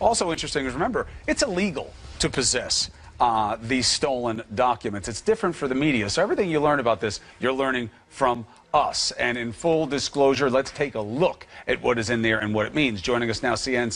Also interesting is remember, it's illegal to possess uh, these stolen documents. It's different for the media. So everything you learn about this, you're learning from us. And in full disclosure, let's take a look at what is in there and what it means. Joining us now, CNN.